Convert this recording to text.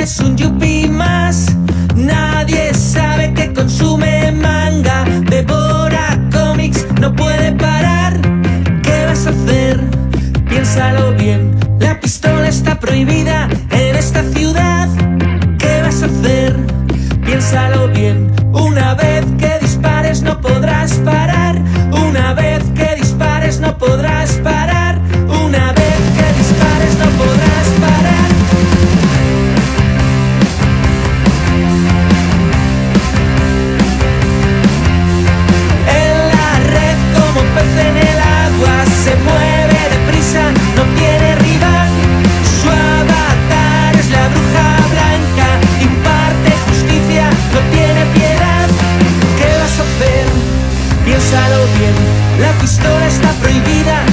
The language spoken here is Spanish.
es un yuppie más. Nadie sabe que consume manga, devora cómics, no puede parar. ¿Qué vas a hacer? Piénsalo bien. La pistola está prohibida en esta ciudad. ¿Qué vas a hacer? Piénsalo bien. Una vez piénsalo bien, la pistola está prohibida.